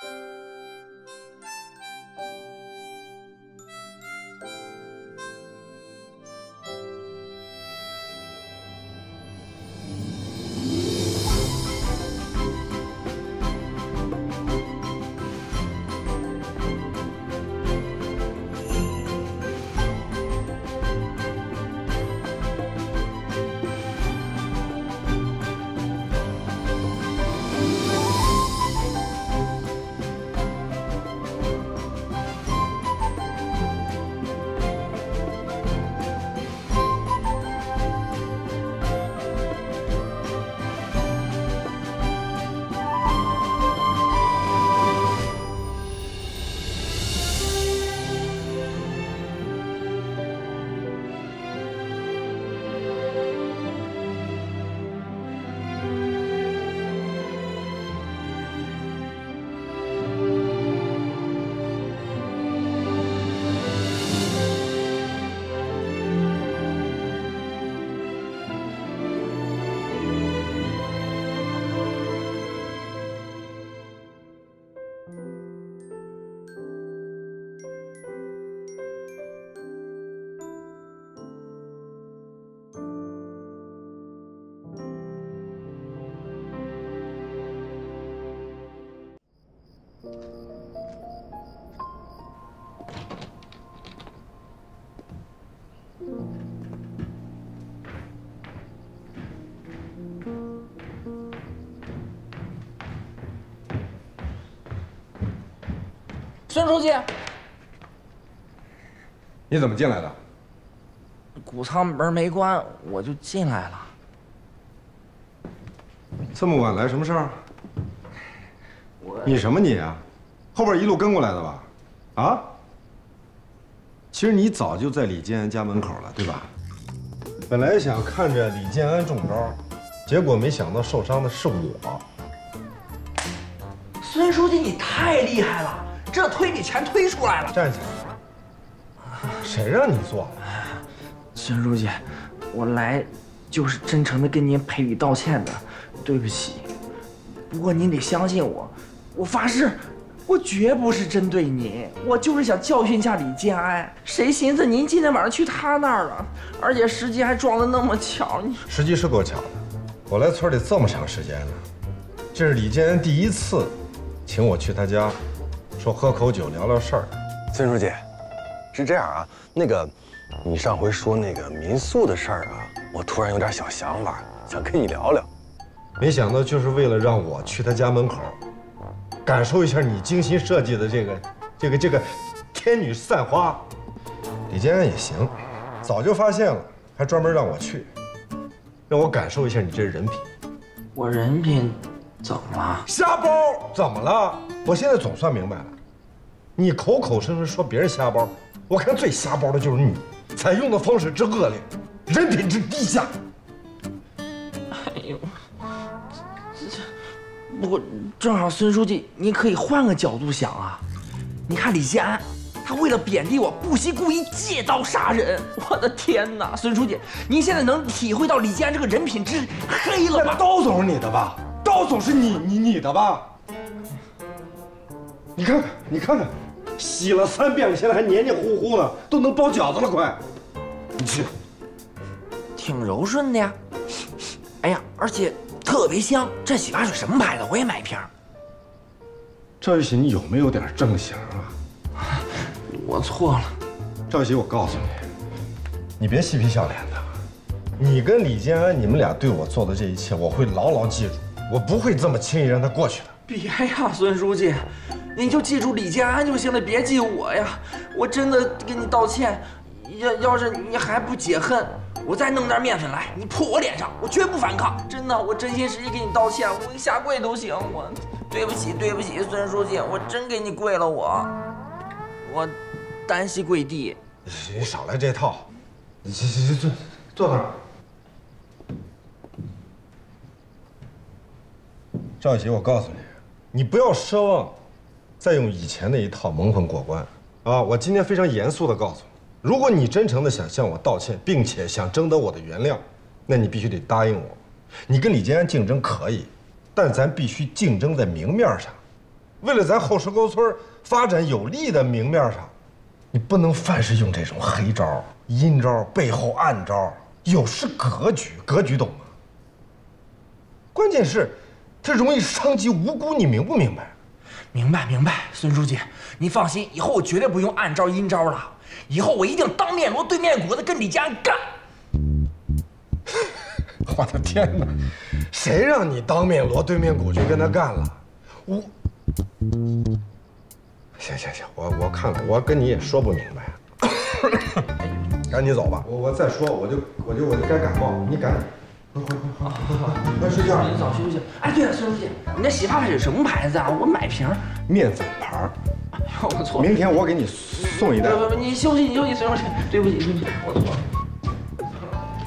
孙书记，你怎么进来的？谷仓门没关，我就进来了。这么晚来什么事儿？我你什么你啊？后边一路跟过来的吧？啊？其实你早就在李建安家门口了，对吧？本来想看着李建安中招，结果没想到受伤的是我。孙书记，你太厉害了，这推比全推出来了。站起来！谁让你做的？孙书记，我来就是真诚的跟您赔礼道歉的，对不起。不过您得相信我，我发誓，我绝不是针对您，我就是想教训一下李建安。谁寻思您今天晚上去他那儿了，而且时机还撞得那么巧，你时机是够巧的，我来村里这么长时间了，这是李建安第一次请我去他家，说喝口酒聊聊事儿。孙书记，是这样啊，那个，你上回说那个民宿的事儿啊，我突然有点小想法，想跟你聊聊。没想到就是为了让我去他家门口，感受一下你精心设计的这个、这个、这个天女散花。李建安也行，早就发现了，还专门让我去，让我感受一下你这人品。我人品怎么了？瞎包怎么了？我现在总算明白了，你口口声声说别人瞎包，我看最瞎包的就是你，采用的方式之恶劣，人品之低下。哎呦，这这，不过正好孙书记，您可以换个角度想啊。你看李建安，他为了贬低我，不惜故意借刀杀人。我的天哪，孙书记，您现在能体会到李建安这个人品之黑了吧？刀总是你的吧？刀总是你你你的吧？你看看，你看看，洗了三遍了，现在还黏黏糊糊的，都能包饺子了，快！你去。挺柔顺的呀。哎呀，而且特别香。这洗发水什么牌子？我也买一瓶。赵玉喜，你有没有点正形啊？我错了。赵玉喜，我告诉你，你别嬉皮笑脸的。你跟李建安，你们俩对我做的这一切，我会牢牢记住，我不会这么轻易让他过去的。别呀，孙书记，你就记住李建安就行了，别记我呀。我真的给你道歉。要要是你还不解恨，我再弄点面粉来，你泼我脸上，我绝不反抗。真的，我真心实意给你道歉，我下跪都行。我对不起，对不起，孙书记，我真给你跪了，我我单膝跪地。你少来这套，你去去去坐坐那儿。赵喜，我告诉你，你不要奢望再用以前那一套蒙混过关啊！我今天非常严肃的告诉你。如果你真诚的想向我道歉，并且想征得我的原谅，那你必须得答应我，你跟李建安竞争可以，但咱必须竞争在明面上，为了咱后石沟村发展有利的明面上，你不能凡是用这种黑招、阴招、背后暗招，有失格局。格局懂吗？关键是，它容易伤及无辜，你明不明白？明白明白，孙书记，你放心，以后我绝对不用暗招阴招了。以后我一定当面锣对面鼓的跟李家安干。我的天哪！谁让你当面锣对面鼓去跟他干了？我……行行行，我我看看，我跟你也说不明白。赶紧走吧，我我再说我就我就我就该感冒，你赶紧。快快快快快，快睡觉。你早休息。哎，对了，孙书记，你那洗发水什么牌子啊？我买瓶。面粉牌。哎呦，我错了。明天我给你送一袋。不不不，你休息，你休息，孙书记，对不起对不起，我错了。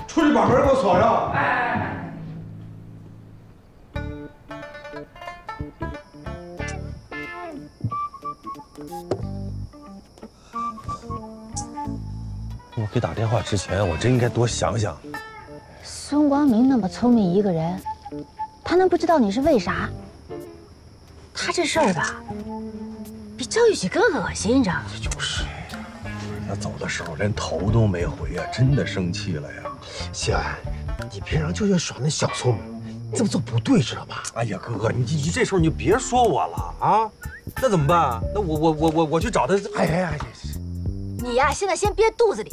出去把门给我锁上。哎。我给打电话之前，我真应该多想想。孙光明那么聪明一个人，他能不知道你是为啥？他这事儿吧，比赵玉喜更恶心，你知道吗？就是，他走的时候连头都没回啊，真的生气了呀。谢安，你平常就愿耍那小聪明，你这么做不对，知道吧？哎呀，哥哥，你你这时候你就别说我了啊。那怎么办？那我我我我我去找他。哎呀呀，你呀，现在先憋肚子里，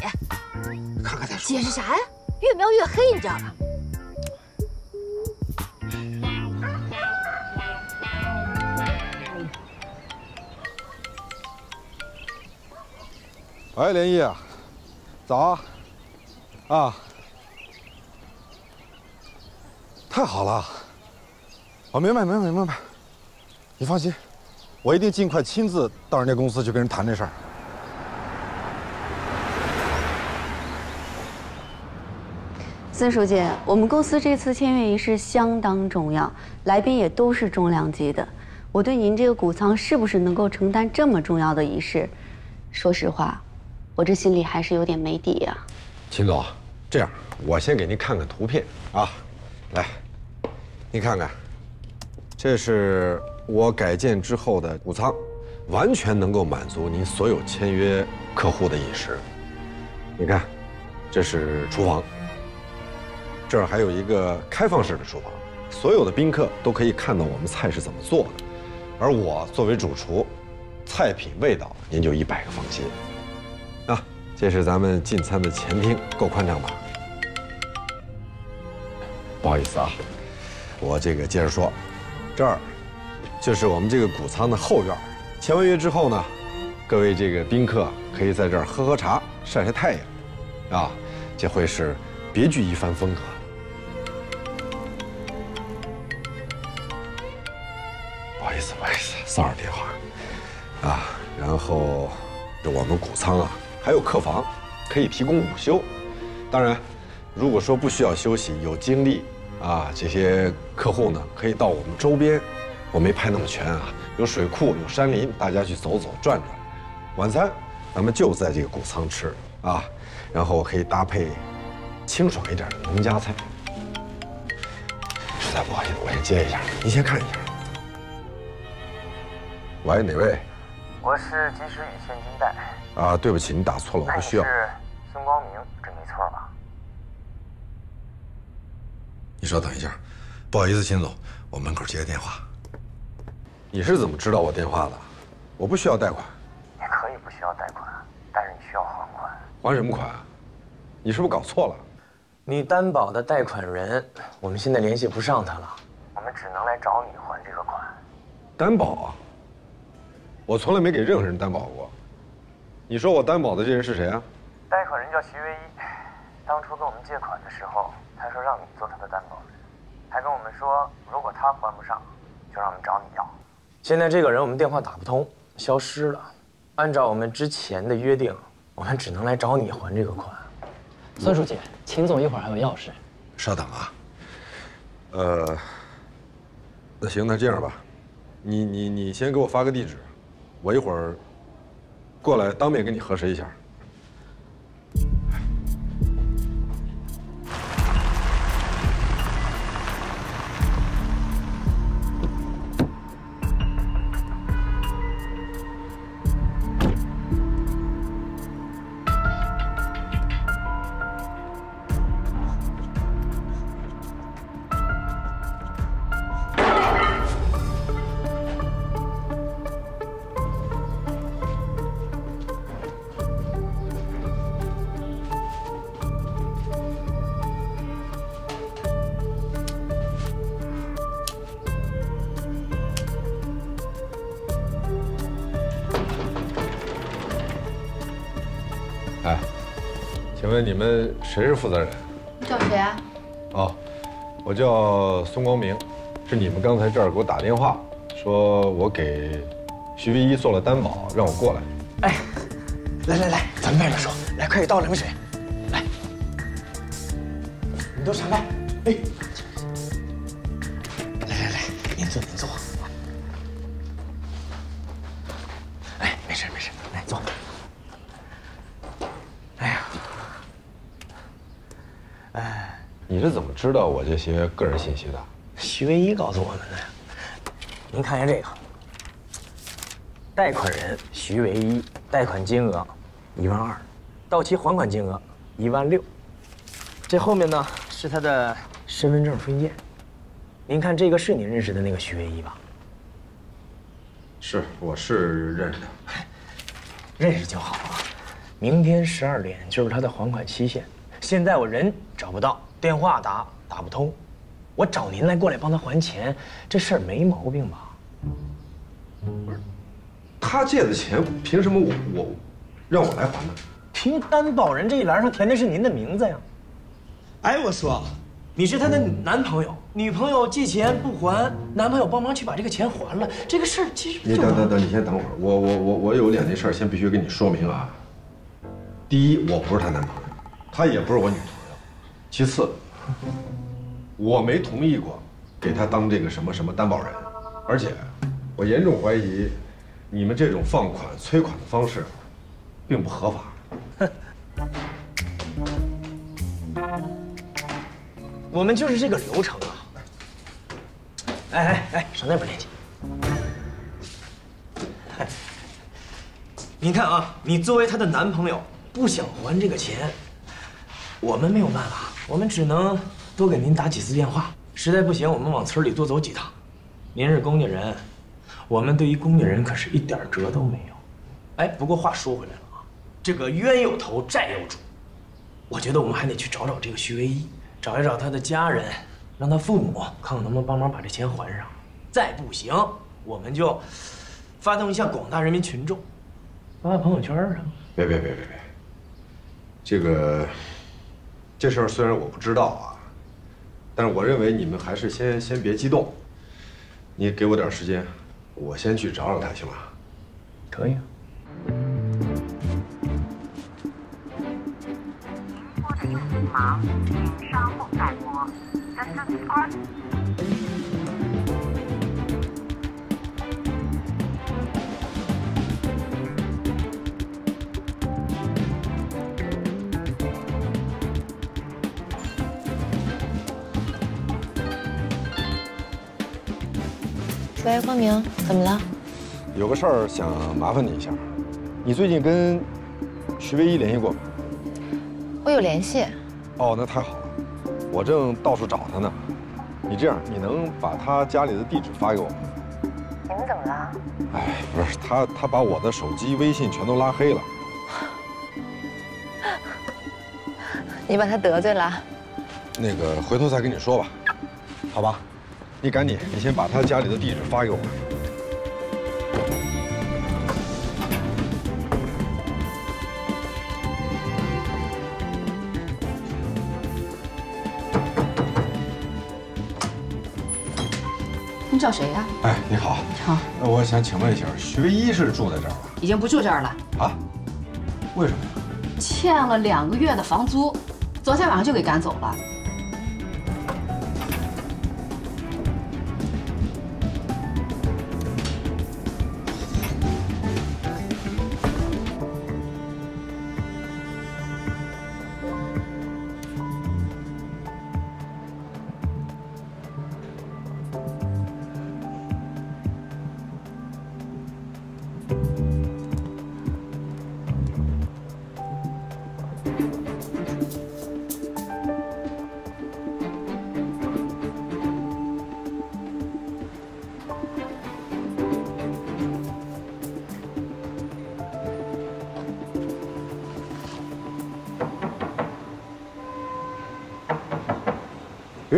看看再说。解释啥呀？越描越黑，你知道吧？喂，连毅，早啊！啊，太好了！我明白，明白，明白。你放心，我一定尽快亲自到人家公司去跟人谈这事儿。孙书记，我们公司这次签约仪式相当重要，来宾也都是重量级的。我对您这个谷仓是不是能够承担这么重要的仪式，说实话，我这心里还是有点没底呀。秦总，这样，我先给您看看图片啊，来，您看看，这是我改建之后的谷仓，完全能够满足您所有签约客户的饮食。你看，这是厨房。这儿还有一个开放式的厨房，所有的宾客都可以看到我们菜是怎么做的。而我作为主厨，菜品味道您就一百个放心。啊，这是咱们进餐的前厅，够宽敞吧？不好意思啊，我这个接着说，这儿就是我们这个谷仓的后院。签完约之后呢，各位这个宾客可以在这儿喝喝茶、晒晒太阳，啊，这会是别具一番风格。后这我们谷仓啊，还有客房，可以提供午休。当然，如果说不需要休息，有精力啊，这些客户呢，可以到我们周边，我没拍那么全啊，有水库，有山林，大家去走走转转。晚餐咱们就在这个谷仓吃啊，然后可以搭配清爽一点的农家菜。实在不好意思，我先接一下，您先看一下。喂，哪位？我是及时雨现金贷。啊，对不起，你打错了，我不需要。是孙光明，这没错吧？你稍等一下，不好意思，秦总，我门口接个电话。你是怎么知道我电话的？我不需要贷款。你可以不需要贷款，但是你需要还款。还什么款？你是不是搞错了？你担保的贷款人，我们现在联系不上他了，我们只能来找你还这个款。担保啊？我从来没给任何人担保过。你说我担保的这人是谁啊？贷款人叫徐唯一，当初跟我们借款的时候，他说让你做他的担保人，还跟我们说如果他还不上，就让我们找你要。现在这个人我们电话打不通，消失了。按照我们之前的约定，我们只能来找你还这个款。孙书记，秦总一会儿还有要事。稍等啊。呃，那行，那这样吧，你你你先给我发个地址。我一会儿过来当面跟你核实一下。谁是负责人？你叫谁啊？哦，我叫孙光明，是你们刚才这儿给我打电话，说我给徐唯一做了担保，让我过来。哎，来来来，咱们外面说，来，快给倒冷水，来，你都闪开，哎，来来来，您坐您坐，哎，没事没事，来坐。哎呀，哎，你是怎么知道我这些个人信息的？徐唯一告诉我们的呀。您看一下这个，贷款人徐唯一，贷款金额一万二，到期还款金额一万六。这后面呢是他的身份证复印件。您看这个是您认识的那个徐唯一吧？是，我是认识的。认识就好啊。明天十二点就是他的还款期限。现在我人找不到，电话打打不通，我找您来过来帮他还钱，这事儿没毛病吧？不是他借的钱，凭什么我我让我来还呢？凭担保人这一栏上填的是您的名字呀。哎，我说，你是他的男朋友，女朋友借钱不还，男朋友帮忙去把这个钱还了，这个事儿其实你等等等，你先等会儿，我我我我有两件事先必须跟你说明啊。第一，我不是她男朋友，她也不是我女朋友。其次，我没同意过给他当这个什么什么担保人，而且我严重怀疑你们这种放款催款的方式并不合法。我们就是这个流程啊。哎哎哎，上那边联系。你看啊，你作为她的男朋友，不想还这个钱，我们没有办法，我们只能多给您打几次电话。实在不行，我们往村里多走几趟。您是公家人，我们对于公家人可是一点辙都没有。哎，不过话说回来了啊，这个冤有头，债有主。我觉得我们还得去找找这个徐唯一，找一找他的家人，让他父母看看能不能帮忙把这钱还上。再不行，我们就发动一下广大人民群众，发发朋友圈啊。别别别别别，这个这事儿虽然我不知道啊，但是我认为你们还是先先别激动，你给我点时间，我先去找找他，行吗？可以啊。拨的用户忙，请稍后再拨。The subscriber 喂，光明，怎么了？有个事儿想麻烦你一下，你最近跟徐唯一联系过吗？我有联系。哦，那太好了，我正到处找他呢。你这样，你能把他家里的地址发给我吗？你们怎么了？哎，不是他，他把我的手机、微信全都拉黑了。你把他得罪了？那个，回头再跟你说吧，好吧？你赶紧，你先把他家里的地址发给我。你找谁呀、哎，你好，你好，那我想请问一下，徐唯一是住在这儿吗已经不住这儿了，啊？为什么呀？欠了两个月的房租，昨天晚上就给赶走了。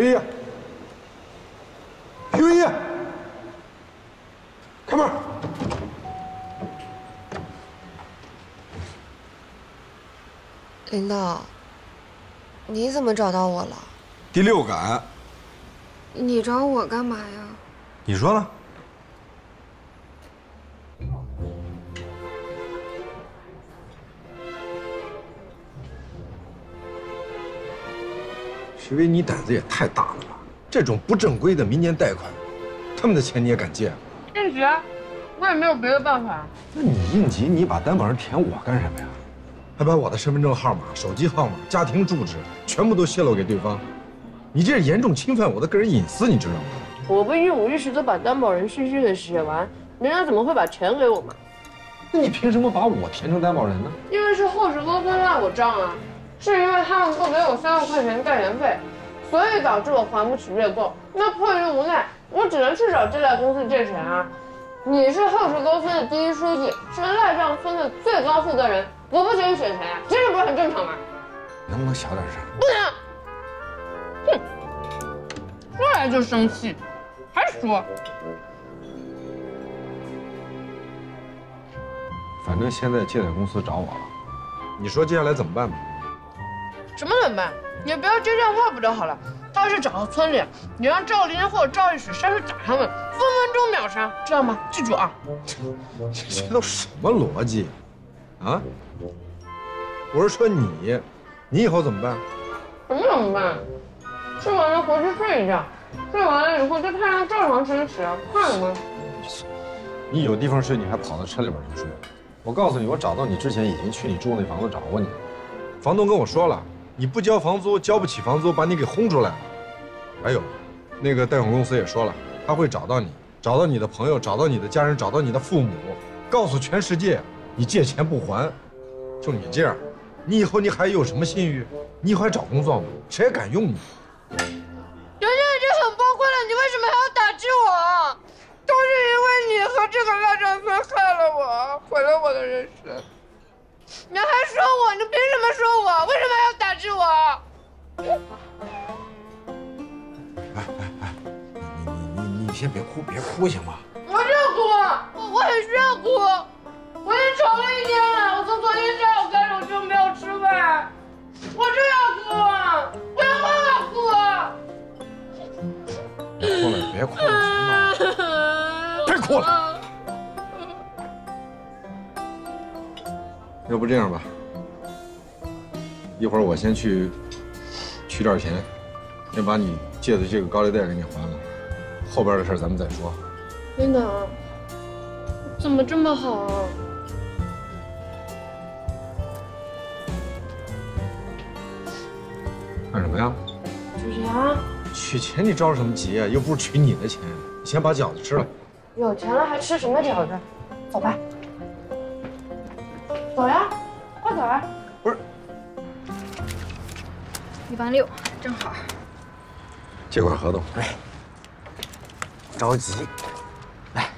徐唯一，徐唯一，开门。领导，你怎么找到我了？第六感，你找我干嘛呀？你说呢？徐威，你胆子也太大了吧！这种不正规的民间贷款，他们的钱你也敢借？应急，我也没有别的办法。那你应急，你把担保人填我干什么呀？还把我的身份证号码、手机号码、家庭住址全部都泄露给对方，你这是严重侵犯我的个人隐私，你知道吗？我不一五一十的把担保人信息给写完，人家怎么会把钱给我嘛？那你凭什么把我填成担保人呢？因为是后石沟村赖我账啊，是因为他们不给我三万块钱代言费，所以导致我还不起月供。那迫于无奈，我只能去找借贷公司借钱啊。你是后石沟村的第一书记，是赖账村的最高负责人，我不给你选钱呀，这不是很正常吗？能不能小点声？不能。哼，说来就生气，还说。反正现在借贷公司找我了，你说接下来怎么办吧？什么怎么办？你不要接电话不就好了？要是找到村里，你让赵林或者赵一水上去打他们，分分钟秒杀，知道吗？记住啊！这这都什么逻辑？啊？我是说你，你以后怎么办？什么怎么办？吃完了回去睡一觉，睡完了以后在太阳照常升起，怕什么？你有地方睡，你还跑到车里边去睡？我告诉你，我找到你之前已经去你住那房子找过你了，房东跟我说了，你不交房租，交不起房租，把你给轰出来了。还有，那个贷款公司也说了，他会找到你，找到你的朋友，找到你的家人，找到你的父母，告诉全世界你借钱不还。就你这样，你以后你还有什么信誉？你以后还找工作吗？谁还敢用你？人家已经很崩溃了，你为什么还要打击我？都是因为你和这个赖账村害了我，毁了我的人生。你还说我？你凭什么说我？为什么要打击我？哎哎哎你你你你先别哭，别哭行吗？我就哭，我我很需要哭。我已经愁了一天了，我从昨天下午开始我就没有吃饭，我就要哭，不要让我哭。别哭了，别哭了，行吗？别哭了。要不这样吧，一会儿我先去取点钱，先把你借的这个高利贷给你还了，后边的事咱们再说。领导，怎么这么好啊？干什么呀？取钱，取钱你着什么急啊？又不是取你的钱，你先把饺子吃了。有钱了还吃什么饺子？走吧。走呀，快走啊！一万六，正好。借款合同。哎，着急，来，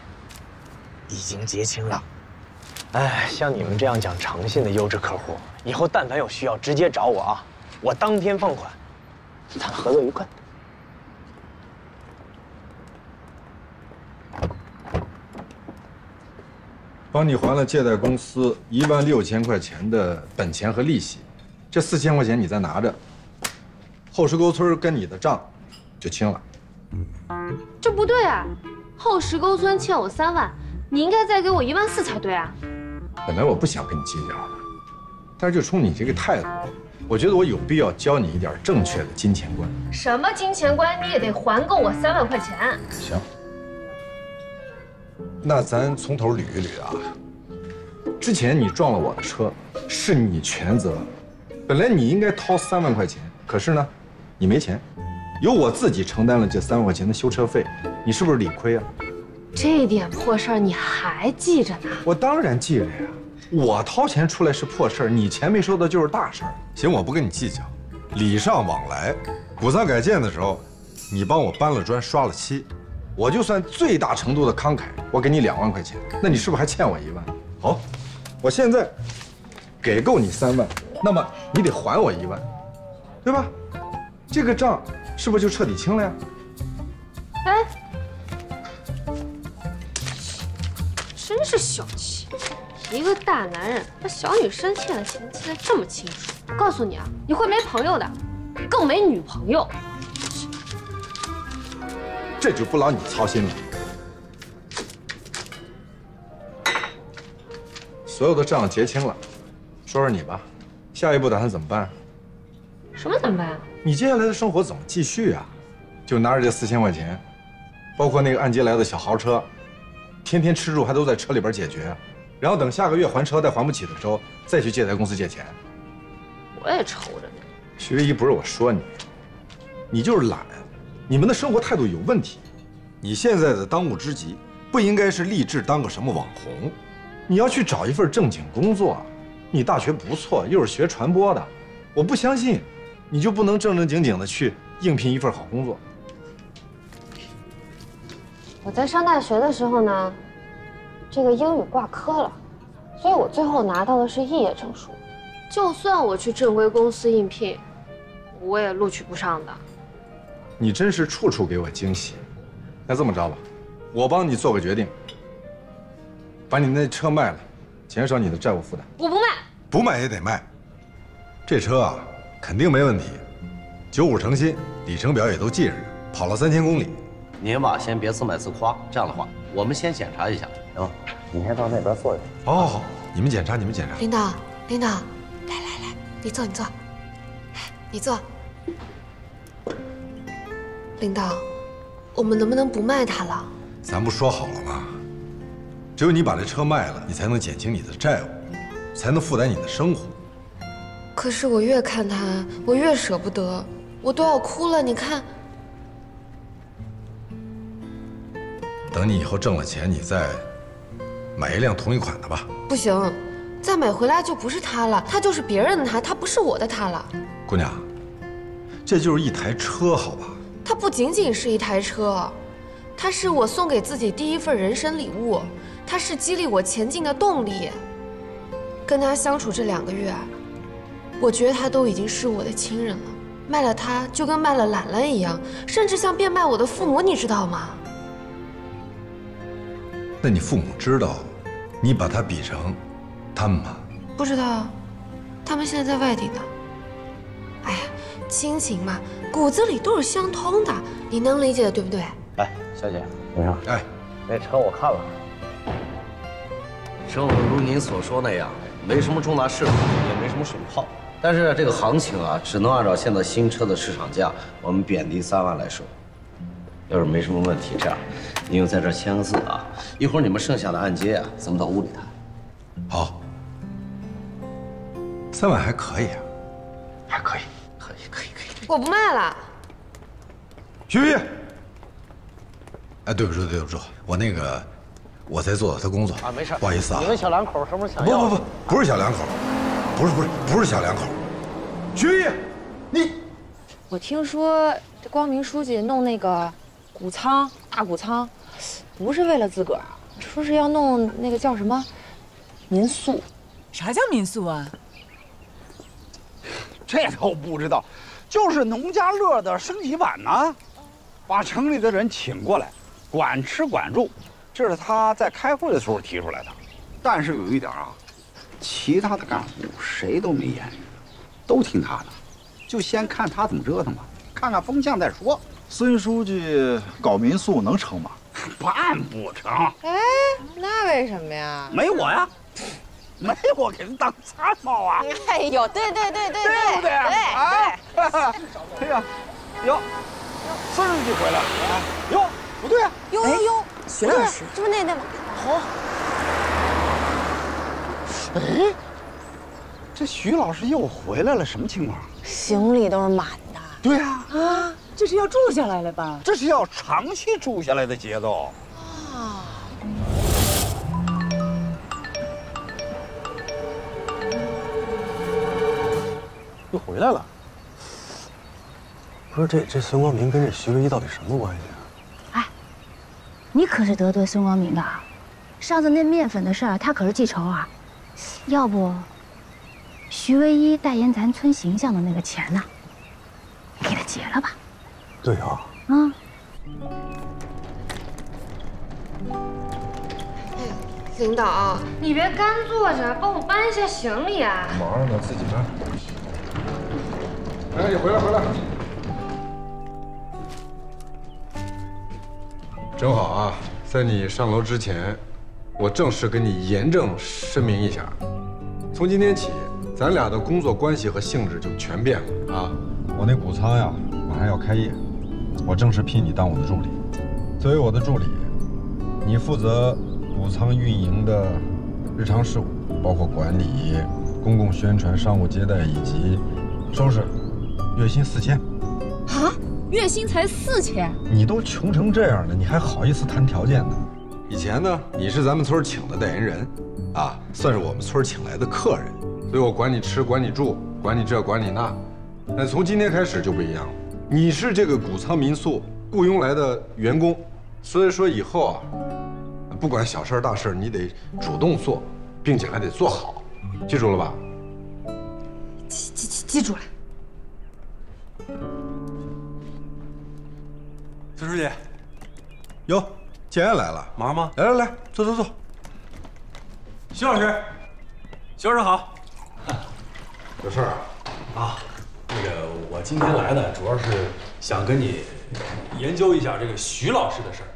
已经结清了。哎，像你们这样讲诚信的优质客户，以后但凡有需要，直接找我啊，我当天放款。咱们合作愉快。帮你还了借贷公司一万六千块钱的本钱和利息，这四千块钱你再拿着，后石沟村跟你的账就清了。这不对啊！后石沟村欠我三万，你应该再给我一万四才对啊！本来我不想跟你计较的，但是就冲你这个态度，我觉得我有必要教你一点正确的金钱观。什么金钱观，你也得还够我三万块钱。行，那咱从头捋一捋啊。之前你撞了我的车，是你全责。本来你应该掏三万块钱，可是呢，你没钱，由我自己承担了这三万块钱的修车费，你是不是理亏啊？这点破事儿你还记着呢？我当然记着呀。我掏钱出来是破事儿，你钱没收到就是大事儿。行，我不跟你计较，礼尚往来。古藏改建的时候，你帮我搬了砖、刷了漆，我就算最大程度的慷慨，我给你两万块钱，那你是不是还欠我一万？好，我现在给够你三万，那么你得还我一万，对吧？这个账是不是就彻底清了呀？哎，真是小气！一个大男人把小女生欠的钱记得这么清楚。告诉你啊，你会没朋友的。更没女朋友。这就不劳你操心了。所有的账结清了，说说你吧，下一步打算怎么办？什么怎么办啊？你接下来的生活怎么继续啊？就拿着这四千块钱，包括那个按揭来的小豪车，天天吃住还都在车里边解决，然后等下个月还车贷还不起的时候，再去借贷公司借钱。我也愁着呢。徐唯一，不是我说你，你就是懒，你们的生活态度有问题。你现在的当务之急，不应该是立志当个什么网红，你要去找一份正经工作。你大学不错，又是学传播的，我不相信，你就不能正正经经的去应聘一份好工作。我在上大学的时候呢，这个英语挂科了，所以我最后拿到的是肄业证书。就算我去正规公司应聘，我也录取不上的。你真是处处给我惊喜。那这么着吧，我帮你做个决定，把你那车卖了，减少你的债务负担。我不卖，不卖也得卖。这车啊，肯定没问题，九五成新，里程表也都记着呢，跑了三千公里。您吧，先别自卖自夸。这样的话，我们先检查一下，行吗？你先到那边坐一会好，好，好，你们检查，你们检查。领导，领导，来来来，你坐，你坐，你坐。领导，我们能不能不卖它了？咱不说好了吗？只有你把这车卖了，你才能减轻你的债务，才能负担你的生活。可是我越看它，我越舍不得，我都要哭了。你看，等你以后挣了钱，你再买一辆同一款的吧。不行，再买回来就不是它了，它就是别人的它，它不是我的它了。姑娘，这就是一台车，好吧？它不仅仅是一台车，它是我送给自己第一份人生礼物，它是激励我前进的动力。跟他相处这两个月，我觉得他都已经是我的亲人了。卖了他就跟卖了兰兰一样，甚至像变卖我的父母，你知道吗？那你父母知道你把他比成他们吗？不知道，他们现在在外地呢。哎呀，亲情嘛，骨子里都是相通的，你能理解的，对不对？哎，小姐，你好。哎，那车我看了，正如您所说那样，没什么重大事故，也没什么损耗。但是这个行情啊，只能按照现在新车的市场价，我们贬低三万来收。要是没什么问题，这样，您就在这签个字啊。一会儿你们剩下的按揭啊，咱们到屋里谈。好，三万还可以啊，还可以。我不卖了。徐玉，哎，对不住，对不住，我那个我在做他工作啊，没事，不好意思啊。你们小两口什么时候想不要？不不，不是小两口，不是不是不是小两口。徐玉，你我听说这光明书记弄那个谷仓大谷仓，不是为了自个儿，说是要弄那个叫什么民宿。啥叫民宿啊？这都不知道，就是农家乐的升级版呢，把城里的人请过来，管吃管住，这是他在开会的时候提出来的。但是有一点啊，其他的干部谁都没言语，都听他的，就先看他怎么折腾吧，看看风向再说。孙书记搞民宿能成吗？办不成，哎，那为什么呀？没我呀，没我给人当参谋啊。哎呦，对对对对对不对？啊！哎呀，哟，孙书记回来了啊！哟，不对啊！哟哟哟，徐老师，这不那那吗？好。哎，这徐老师又回来了，什么情况？行李都是满的。对呀。啊，这是要住下来了吧？这是要长期住下来的节奏。啊。又回来了。不是这这孙光明跟这徐唯一到底什么关系啊？哎你可是得罪孙光明的啊！上次那面粉的事儿，他可是记仇啊。要不，徐唯一代言咱村形象的那个钱呢？你给他结了吧。对啊。啊。领导，你别干坐着，帮我搬一下行李啊！忙着呢，自己搬。哎，你回来回来。正好啊，在你上楼之前，我正式跟你严正声明一下，从今天起，咱俩的工作关系和性质就全变了啊！我那谷仓呀，马上要开业，我正式聘你当我的助理。作为我的助理，你负责谷仓运营的日常事务，包括管理、公共宣传、商务接待以及收拾。月薪四千。啊，月薪才四千？你都穷成这样了，你还好意思谈条件呢？以前呢，你是咱们村请的代言人，啊，算是我们村请来的客人，所以我管你吃，管你住，管你这，管你那。但从今天开始就不一样了，你是这个谷仓民宿雇佣来的员工，所以说以后啊，不管小事大事，你得主动做，并且还得做好，记住了吧？记记记记住了。孙书记，哟，建安来了，忙吗？来来来，坐坐坐。徐老师，徐老师好。有事儿啊？啊，那个我今天来呢，主要是想跟你研究一下这个徐老师的事儿。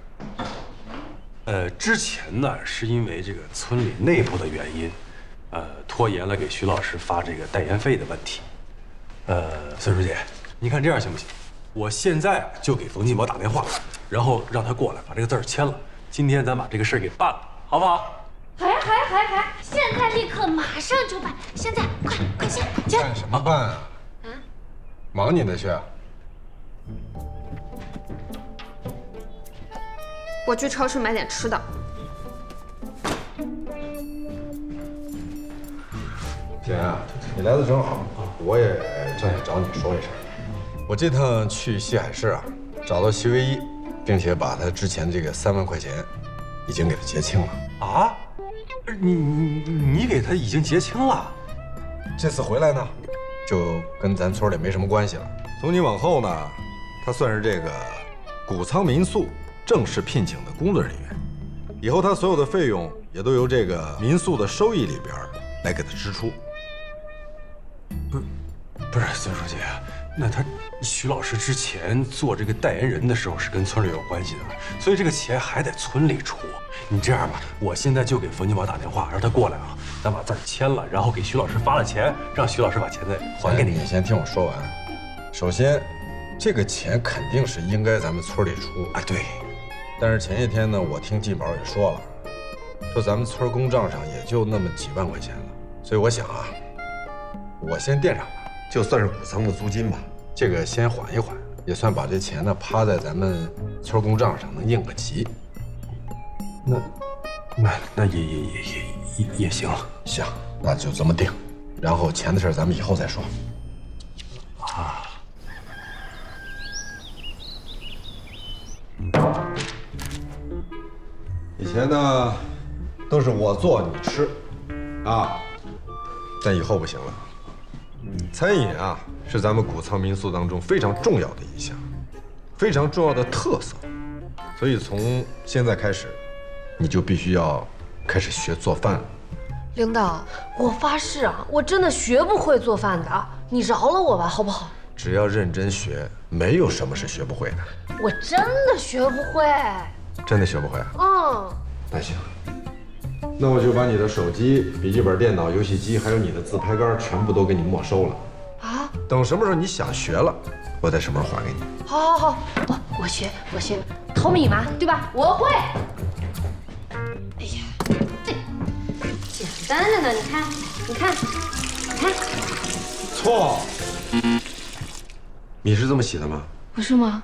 呃，之前呢，是因为这个村里内部的原因，呃，拖延了给徐老师发这个代言费的问题。呃，孙书记，你看这样行不行？我现在啊就给冯金宝打电话，然后让他过来把这个字儿签了。今天咱把这个事儿给办了，好不好？好呀好呀好呀！现在立刻马上就办，现在快快签签！办什么办啊？啊？忙你的去。我去超市买点吃的。姐啊，你来的正好，我也正想找你说一声。我这趟去西海市啊，找到徐唯一，并且把他之前这个三万块钱已经给他结清了。啊？你你你给他已经结清了？这次回来呢，就跟咱村里没什么关系了。从今往后呢，他算是这个谷仓民宿正式聘请的工作人员，以后他所有的费用也都由这个民宿的收益里边来给他支出。不，不是孙书记，那他徐老师之前做这个代言人的时候是跟村里有关系的，所以这个钱还得村里出。你这样吧，我现在就给冯金宝打电话，让他过来啊，咱把字签了，然后给徐老师发了钱，让徐老师把钱再还给你。你先听我说完。首先，这个钱肯定是应该咱们村里出啊。对。但是前些天呢，我听季宝也说了，说咱们村公账上也就那么几万块钱了，所以我想啊，我先垫上吧，就算是谷仓的租金吧，这个先缓一缓，也算把这钱呢趴在咱们村公账上能应个急。那，那那也也也也也行，行，那就这么定。然后钱的事咱们以后再说。啊。以前呢，都是我做你吃，啊，但以后不行了。餐饮啊，是咱们谷仓民宿当中非常重要的一项，非常重要的特色。所以从现在开始，你就必须要开始学做饭了。领导，我发誓啊，我真的学不会做饭的，你饶了我吧，好不好？只要认真学，没有什么是学不会的。我真的学不会。真的学不会啊？嗯。那行，那我就把你的手机、笔记本电脑、游戏机，还有你的自拍杆，全部都给你没收了。啊？等什么时候你想学了，我再什么时候还给你。好，好，好，我我学，我学淘米嘛，对吧？我会。哎呀，这简单的呢，你看，你看，你看。错。米是这么洗的吗？不是吗？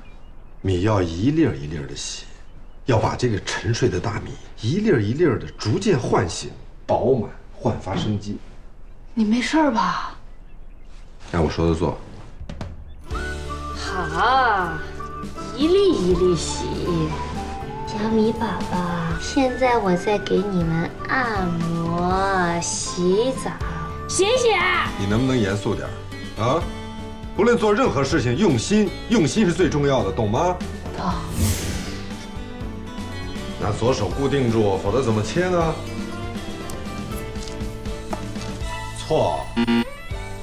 米要一粒一粒的洗，要把这个沉睡的大米一粒一粒的逐渐唤醒、饱满、焕发生机。你没事吧？按我说的做。好，一粒一粒洗。小米宝宝，现在我在给你们按摩、洗澡，醒醒。你能不能严肃点啊？不论做任何事情，用心，用心是最重要的，懂吗？懂。拿左手固定住，否则怎么切呢？错，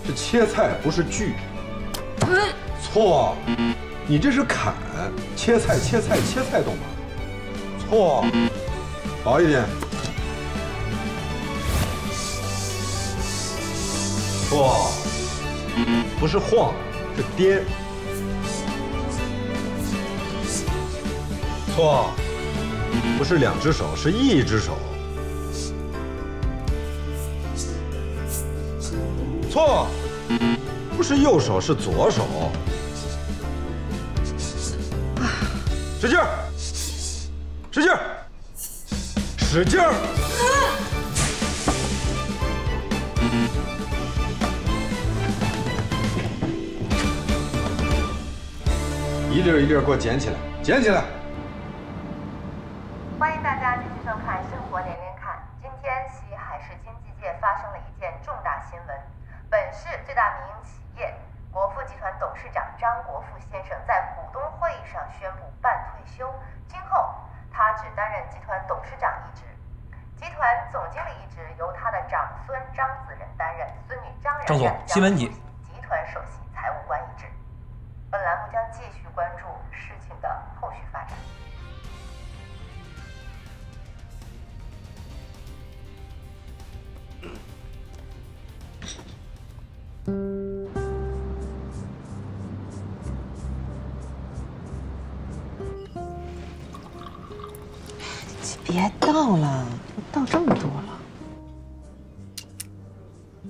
这切菜不是锯。错，你这是砍，切菜切菜切菜懂吗？错，薄一点。错，不是晃，是颠。错，不是两只手，是一只手。错，不是右手，是左手。使劲儿，使劲儿，使劲儿！一粒一粒给我捡起来，捡起来！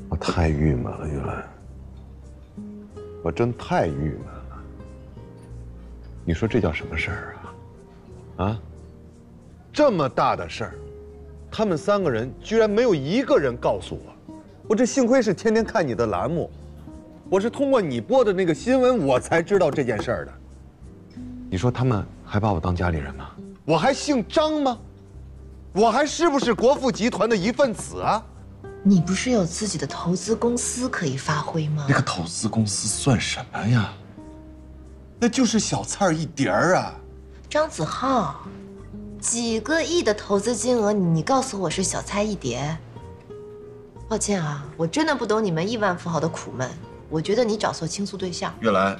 我太郁闷了，玉兰，我真太郁闷了。你说这叫什么事儿啊？啊，这么大的事儿，他们三个人居然没有一个人告诉我。我这幸亏是天天看你的栏目，我是通过你播的那个新闻，我才知道这件事儿的。你说他们还把我当家里人吗？我还姓张吗？我还是不是国富集团的一份子啊？你不是有自己的投资公司可以发挥吗？那个投资公司算什么呀？那就是小菜儿一碟儿啊！张子浩，几个亿的投资金额，你告诉我是小菜一碟？抱歉啊，我真的不懂你们亿万富豪的苦闷。我觉得你找错倾诉对象。月兰，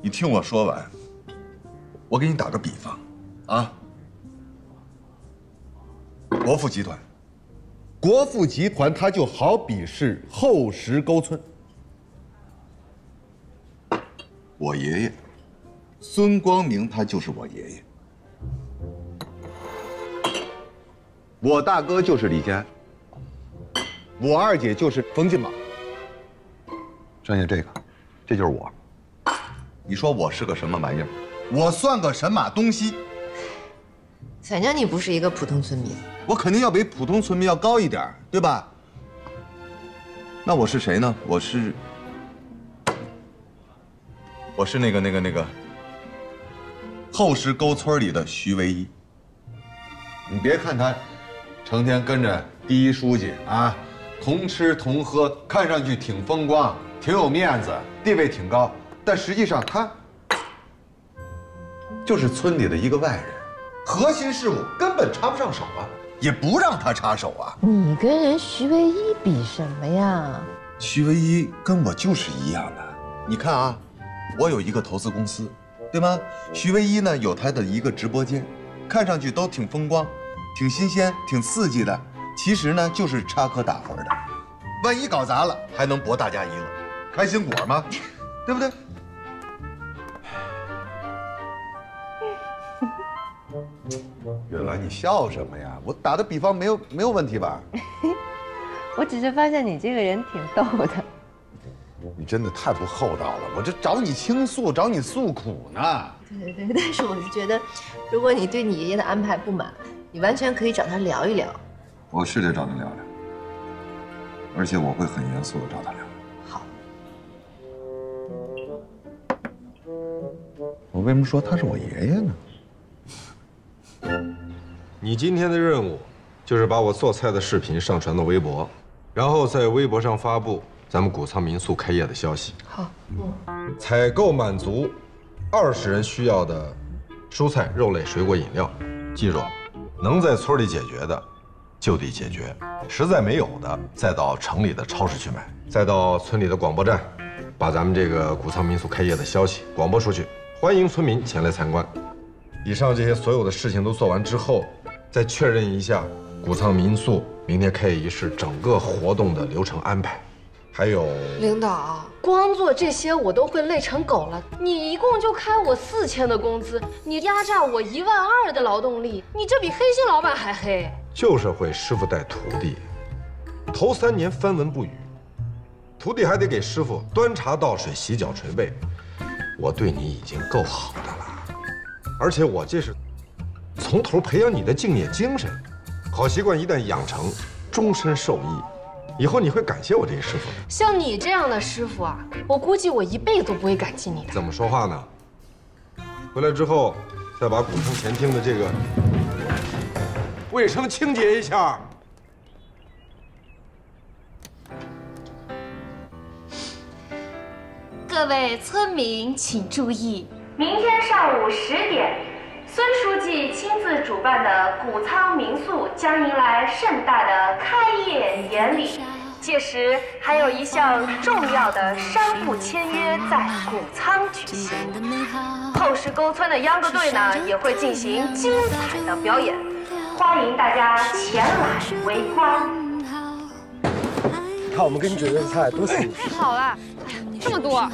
你听我说完。我给你打个比方，啊，国富集团，国富集团它就好比是后石沟村。我爷爷孙光明他就是我爷爷，我大哥就是李家，我二姐就是冯金宝，剩下这个，这就是我。你说我是个什么玩意儿？我算个神马东西？反正你不是一个普通村民，我肯定要比普通村民要高一点，对吧？那我是谁呢？我是，我是那个那个那个后石沟村里的徐唯一。你别看他成天跟着第一书记啊，同吃同喝，看上去挺风光，挺有面子，地位挺高，但实际上他就是村里的一个外人，核心事务根本插不上手啊，也不让他插手啊。你跟人徐唯一比什么呀？徐唯一跟我就是一样的。你看啊，我有一个投资公司，对吗？徐唯一呢有他的一个直播间，看上去都挺风光，挺新鲜，挺刺激的。其实呢就是插科打诨的，万一搞砸了，还能博大家一乐，开心果吗？对不对？月兰，你笑什么呀？我打的比方没有没有问题吧？我只是发现你这个人挺逗的。你真的太不厚道了！我这找你倾诉，找你诉苦呢。对对对，但是我是觉得，如果你对你爷爷的安排不满，你完全可以找他聊一聊。我是得找他聊聊，而且我会很严肃的找他聊。好。我为什么说他是我爷爷呢？你今天的任务就是把我做菜的视频上传到微博，然后在微博上发布咱们谷仓民宿开业的消息。好，采购满足二十人需要的蔬菜、肉类、水果、饮料。记住，能在村里解决的就地解决，实在没有的再到城里的超市去买，再到村里的广播站、把咱们这个谷仓民宿开业的消息广播出去，欢迎村民前来参观。以上这些所有的事情都做完之后，再确认一下谷仓民宿明天开业仪式整个活动的流程安排，还有领导，光做这些我都会累成狗了。你一共就开我四千的工资，你压榨我一万二的劳动力，你这比黑心老板还黑。旧社会师傅带徒弟，头三年翻文不语，徒弟还得给师傅端茶倒水、洗脚捶背。我对你已经够好的了。而且我这是从头培养你的敬业精神，好习惯一旦养成，终身受益。以后你会感谢我这个师傅的。像你这样的师傅啊，我估计我一辈子都不会感激你的。怎么说话呢？回来之后，再把古城前厅的这个卫生清洁一下。各位村民请注意。明天上午十点，孙书记亲自主办的谷仓民宿将迎来盛大的开业典礼。届时还有一项重要的商铺签约在谷仓举行。后石沟村的秧歌队呢也会进行精彩的表演，欢迎大家前来围观。看我们给你准备的菜多新太好了，这么多。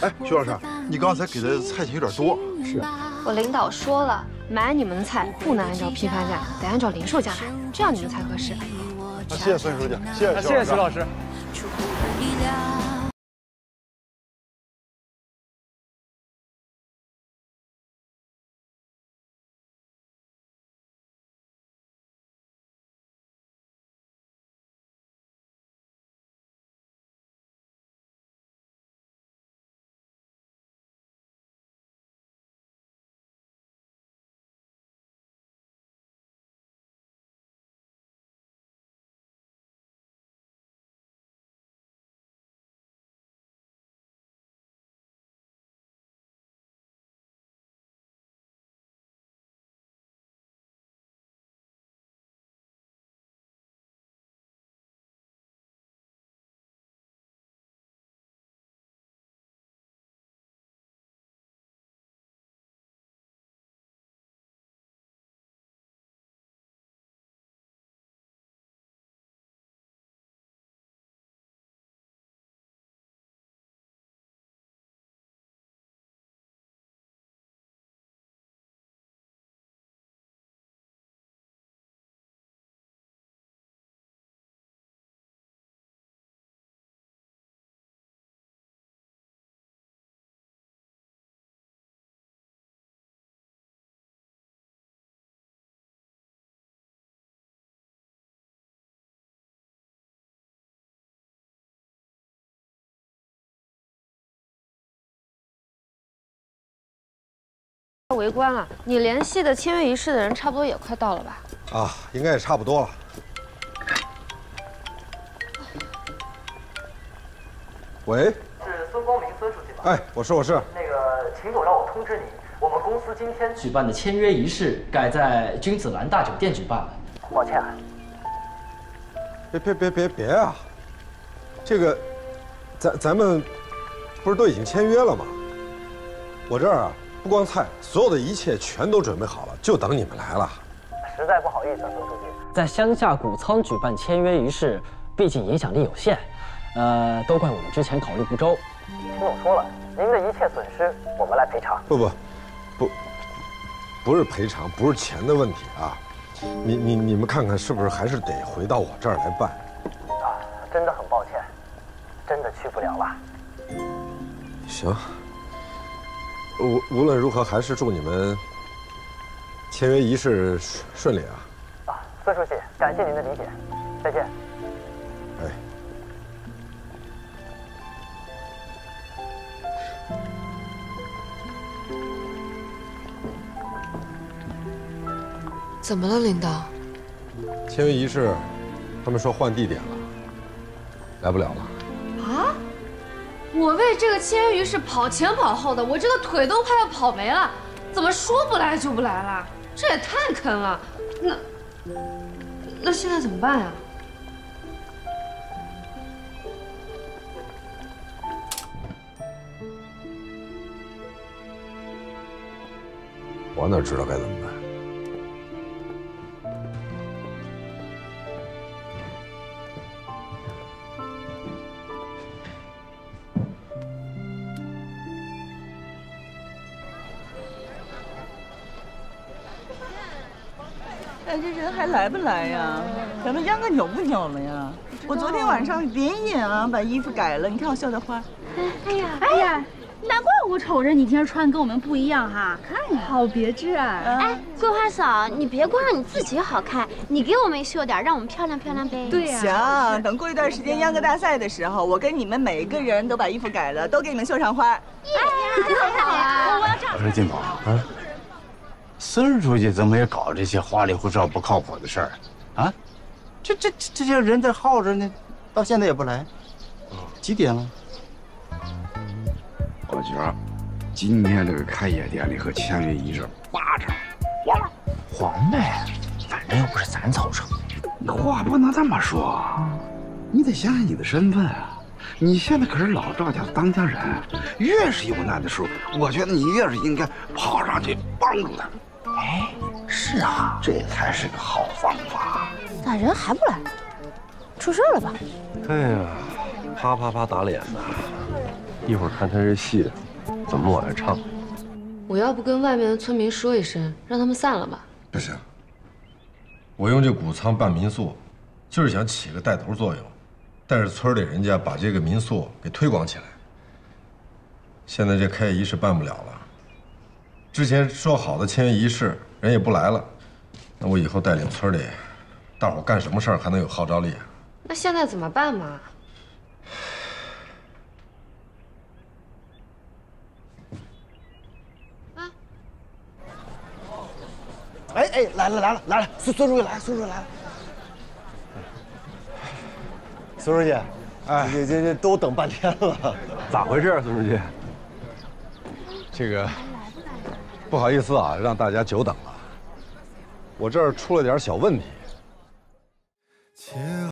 哎，徐老师，你刚才给的菜钱有点多。是，我领导说了，买你们的菜不能按照批发价，得按照零售价买，这样你们才合适。谢谢孙书记，谢谢谢谢徐老师。围观了，你联系的签约仪式的人差不多也快到了吧？啊，应该也差不多了。喂，是孙光明孙书记吧？哎，我是我是。那个秦总让我通知你，我们公司今天举办的签约仪式改在君子兰大酒店举办了，抱歉。啊别别别别别啊！这个，咱咱们不是都已经签约了吗？我这儿啊。不光菜，所有的一切全都准备好了，就等你们来了。实在不好意思，周书记，在乡下谷仓举办签约仪式，毕竟影响力有限，呃，都怪我们之前考虑不周。秦总说了，您的一切损失我们来赔偿。不不，不，不是赔偿，不是钱的问题啊。你你你们看看，是不是还是得回到我这儿来办？啊，真的很抱歉，真的去不了了。行。无无论如何，还是祝你们签约仪式顺利啊！啊，孙书记，感谢您的理解，再见。哎，怎么了，领导？签约仪式，他们说换地点了，来不了了。我为这个签约仪式跑前跑后的我这个腿都快要跑没了怎么说不来就不来了？这也太坑了。那那现在怎么办呀？我哪知道该怎么办？人还来不来呀？咱们秧歌扭不扭了呀？我昨天晚上连夜啊把衣服改了，你看我绣的花。哎呀，哎呀，难怪我瞅着你今天穿跟我们不一样哈，看呀，好别致啊！哎，桂花嫂，你别光让你自己好看，你给我们绣点，让我们漂亮漂亮呗。对呀，行，等过一段时间秧歌大赛的时候，我跟你们每个人都把衣服改了，都给你们绣上花。哎呀，太好了！我要这样。我说金宝啊，孙书记怎么也搞这些花里胡哨、不靠谱的事儿啊？这这这些人在耗着呢，到现在也不来，几点了？我觉得今天这个开业典礼和签约仪式八成黄了，黄呗，反正又不是咱凑成。你话不能这么说，你得想想你的身份啊！你现在可是老赵家的当家人，越是有难的时候，我觉得你越是应该跑上去帮助他。哎，是啊，这才是个好方法。咋人还不来？出事了吧？哎呀，啪啪啪打脸呐！一会儿看他这戏怎么往下唱。我要不跟外面的村民说一声，让他们散了吧？不行，我用这谷仓办民宿，就是想起个带头作用，带着村里人家把这个民宿给推广起来。现在这开业仪式办不了了，之前说好的签约仪式人也不来了，那我以后带领村里大伙干什么事儿还能有号召力啊？那现在怎么办嘛？哎哎，来了来了来了，孙孙书记来了，孙书记来了。孙书记，哎，这这这都等半天了，咋回事啊，孙书记？这个不好意思啊，让大家久等了。我这儿出了点小问题。